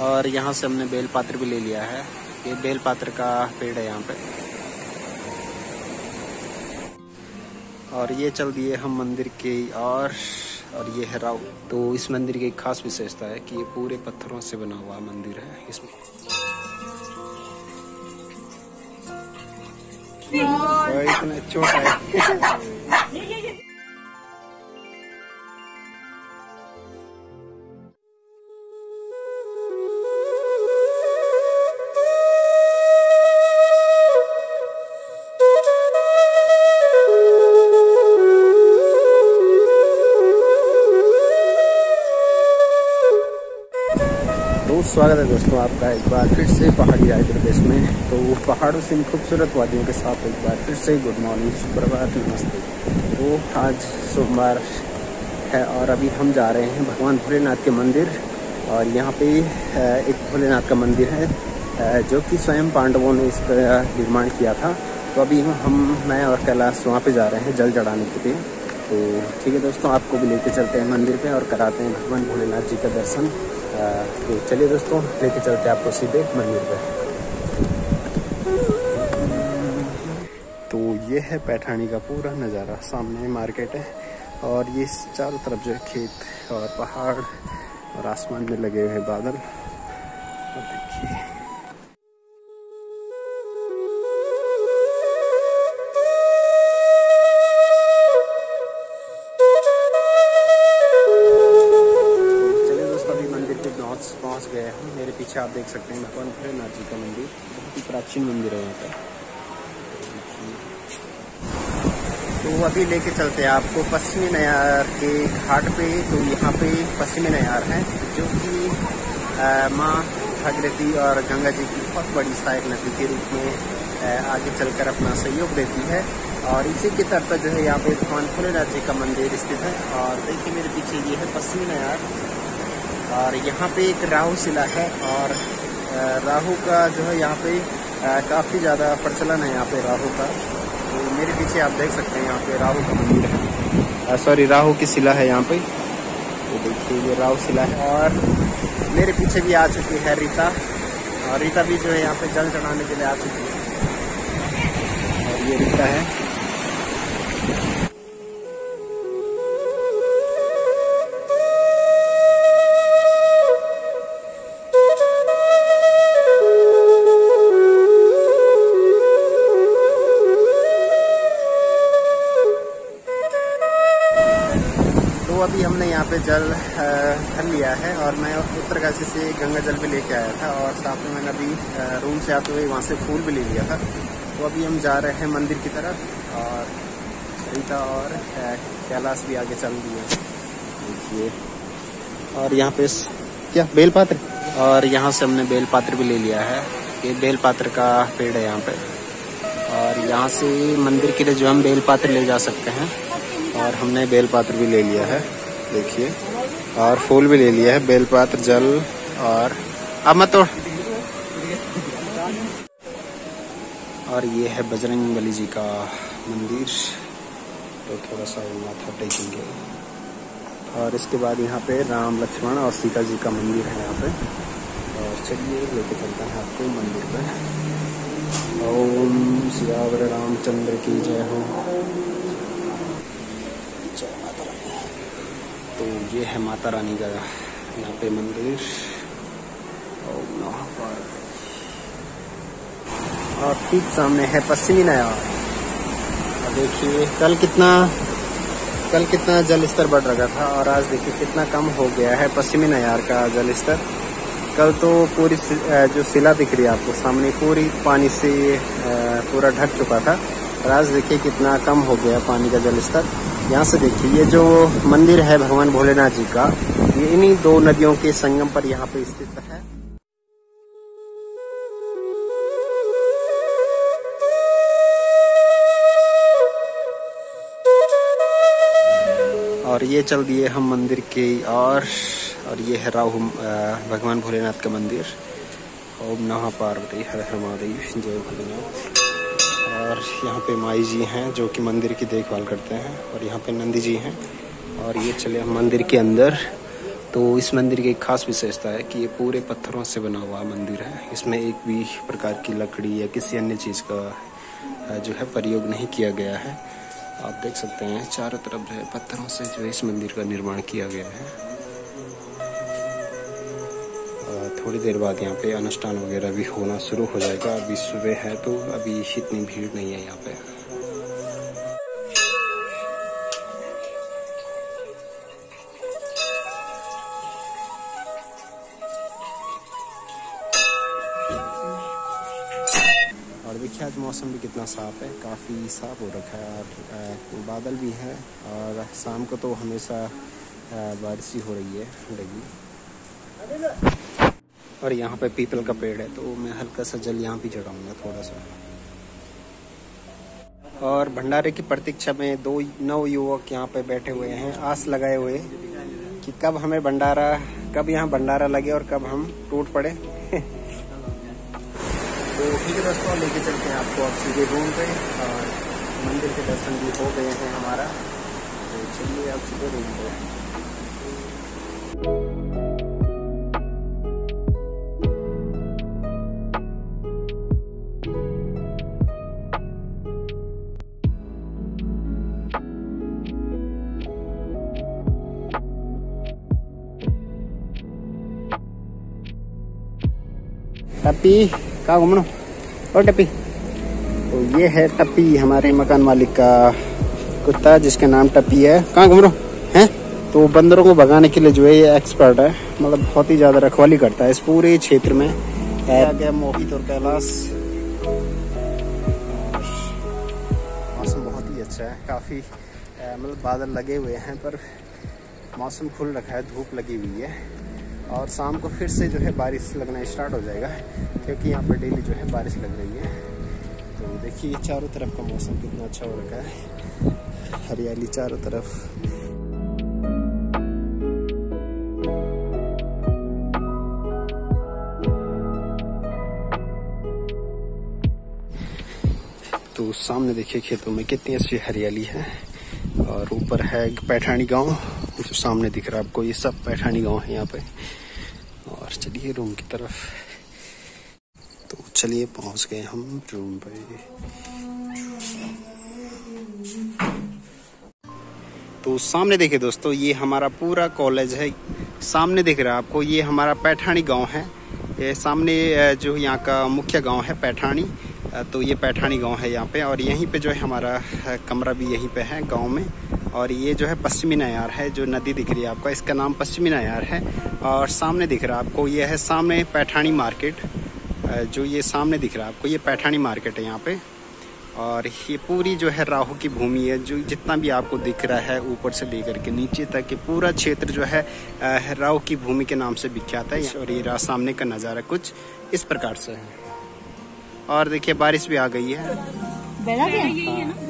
और यहाँ से हमने बेलपात्र भी ले लिया है। ये बेलपात्र का पेड़ है यहाँ पे। और ये चल दिए हम मंदिर के और और ये है राव। तो इस मंदिर की एक खास विशेषता है कि ये पूरे पत्थरों से बना हुआ मंदिर है इसमें। इतना छोटा है। स्वागत है दोस्तों आपका एक बार फिर से पहाड़ी राय प्रदेश में। तो पहाड़ों से इन खूबसूरत वादियों के साथ एक बार फिर से गुड मॉर्निंग सुप्रभात नमस्ते। तो आज सोमवार है और अभी हम जा रहे हैं भगवान भोलेनाथ के मंदिर और यहाँ पे एक भोलेनाथ का मंदिर है जो कि स्वयं पांडवों ने इसका निर्माण किया था। तो अभी हम, मैं और कैलाश वहाँ पर जा रहे हैं जल चढ़ाने के लिए। तो ठीक है दोस्तों, आपको भी लेके चलते हैं मंदिर पे और कराते हैं भगवान भोलेनाथ जी का दर्शन। तो चलिए दोस्तों, लेके चलते हैं आपको सीधे मंदिर पे। तो ये है पैठानी का पूरा नज़ारा। सामने मार्केट है और ये चारों तरफ़ जो है खेत और पहाड़ और आसमान में लगे हुए बादल। और देखिए। पीछे आप देख सकते हैं। भगवान भोलेनाथ जी का मंदिर। बहुत ही प्राचीन मंदिर है यहाँ पर तो अभी लेके चलते हैं आपको पश्चिमी नयार के घाट पे। तो यहाँ पे पश्चिमी नयार है, जो कि माँ भागीरथी और गंगा जी की बहुत बड़ी सहायक नदी के रूप में आगे चलकर अपना सहयोग देती है। और इसी के पर जो है यहाँ पे भगवान भोलेनाथ जी का मंदिर स्थित है। और देखिए मेरे पीछे ये है पश्चिमी नयार। और यहाँ पे एक राहु शिला है और राहु का जो है यहाँ पे काफ़ी ज़्यादा प्रचलन है यहाँ पे राहु का। तो मेरे पीछे आप देख सकते हैं यहाँ पे राहु का मंदिर है। सॉरी राहु की शिला है यहाँ पे। तो देखिए, ये राहु शिला है। और मेरे पीछे भी आ चुकी है रीता। और रीता भी जो है यहाँ पे जल चढ़ाने के लिए आ चुकी है। और ये रीता है। पे जल भर लिया है और मैं उत्तरकाशी से गंगा जल भी लेके आया था और साथ में मैंने अभी रूम से आते हुए वहाँ से फूल भी ले लिया था। तो अभी हम जा रहे हैं मंदिर की तरफ़ और रीता और कैलाश भी आगे चल दिए देखिए। और यहाँ पे क्या, बेलपात्र? और यहाँ से हमने बेलपात्र भी ले लिया है। ये बेलपात्र का पेड़ है यहाँ पे। और यहाँ से मंदिर के लिए जो हम बेलपात्र ले जा सकते हैं, और हमने बेलपात्र भी ले लिया है। देखिए। और फूल भी ले लिया है, बेलपात्र, जल और अब मत तोड़। और ये है बजरंग बली जी का मंदिर। तो थोड़ा सा माथा टेकेंगे। और इसके बाद यहाँ पे राम लक्ष्मण और सीता जी का मंदिर है यहाँ पे। और चलिए लेके चलते हैं आपको मंदिर पे ओम सियावर रामचंद्र की जय हो। तो ये है माता रानी का यहाँ पे मंदिर। और ठीक सामने है पश्चिमी नया। और देखिए, कल कितना कल कितना जल स्तर बढ़ रहा था और आज देखिए कितना कम हो गया है पश्चिमी नयार का जल स्तर। कल तो पूरी जो शिला दिख रही है आपको सामने, पूरी पानी से पूरा ढक चुका था। और आज देखिए कितना कम हो गया पानी का जल स्तर। यहाँ से देखिए, ये जो मंदिर है भगवान भोलेनाथ जी का, ये इन्हीं दो नदियों के संगम पर यहाँ पे स्थित है। और ये चल दिए हम मंदिर के और और ये है राहु भगवान भोलेनाथ का मंदिर। ओम नमः पार्वती, हर हर महादेव, जय भोलेनाथ। और यहाँ पे माई जी हैं जो कि मंदिर की देखभाल करते हैं और यहाँ पे नंदी जी हैं। और ये चले हम मंदिर के अंदर। तो इस मंदिर की एक खास विशेषता है कि ये पूरे पत्थरों से बना हुआ मंदिर है। इसमें एक भी प्रकार की लकड़ी या किसी अन्य चीज़ का जो है प्रयोग नहीं किया गया है। आप देख सकते हैं, चारों तरफ़ जो है पत्थरों से जो इस मंदिर का निर्माण किया गया है। थोड़ी देर बाद यहाँ पे अनुष्ठान वगैरह भी होना शुरू हो जाएगा। अभी सुबह है तो अभी इतनी भीड़ नहीं है यहाँ पे। और देखिए, आज मौसम भी कितना साफ़ है। काफ़ी साफ़ हो रखा है और बादल भी है और शाम को तो हमेशा बारिश ही हो रही है लगी और यहाँ पे पीपल का पेड़ है तो मैं हल्का सा जल यहाँ भी चढ़ाऊँगा थोड़ा सा। और भंडारे की प्रतीक्षा में दो नौ युवक यहाँ पे बैठे हुए हैं, आस लगाए हुए कि कब हमें भंडारा, कब यहाँ भंडारा लगे और कब हम टूट पड़े। तो ठीक है दोस्तों लेके चलते हैं आपको अब सीधे रूम पे और मंदिर के दर्शन भी हो गए हैं हमारा। तो चलिए अब सीधे रूम पे टप्पी। कहा घूमनो? और टप्पी। तो ये है टप्पी हमारे मकान मालिक का कुत्ता, जिसका नाम टप्पी है। कहाँ घूम रहा हैं? तो बंदरों को भगाने के लिए जो है ये एक्सपर्ट है। मतलब बहुत ही ज़्यादा रखवाली करता है इस पूरे क्षेत्र में। मोहित और कैलाश। मौसम बहुत ही अच्छा है। काफ़ी मतलब बादल लगे हुए हैं, पर मौसम खुल रखा है, धूप लगी हुई है। और शाम को फिर से जो है बारिश लगना स्टार्ट हो जाएगा, क्योंकि यहाँ पर डेली जो है बारिश लग रही है। तो देखिए, चारों तरफ़ का मौसम कितना अच्छा हो रखा है। हरियाली चारों तरफ़। तो सामने देखिए खेतों में कितनी अच्छी हरियाली है। और ऊपर है पैठानी गाँव। जो सामने दिख रहा है आपको, ये सब पैठानी गाँव है यहाँ पे। और चलिए रूम की तरफ़। तो चलिए, पहुँच गए हम रूम पे। तो सामने देखिए दोस्तों, ये हमारा पूरा कॉलेज है। सामने दिख रहा है आपको, ये हमारा पैठानी गाँव है। ये सामने जो यहाँ का मुख्य गाँव है पैठानी तो ये पैठानी गाँव है यहाँ पे। और यहीं पे जो है हमारा कमरा भी यहीं पे है गाँव में। और ये जो है पश्चिमी नयार है जो नदी दिख रही है आपका इसका नाम पश्चिमी नयार है। और सामने दिख रहा है आपको ये है सामने पैठानी मार्केट। जो ये सामने दिख रहा है आपको ये पैठानी मार्केट है यहाँ पे। और ये पूरी जो है राहु की भूमि है जो जितना भी आपको दिख रहा है ऊपर से लेकर के नीचे तक ये पूरा क्षेत्र जो है राहु की भूमि के नाम से विख्यात है। और ये सामने का नज़ारा कुछ इस प्रकार से है। और देखिए बारिश भी आ गई है। बेला भी है हाँ।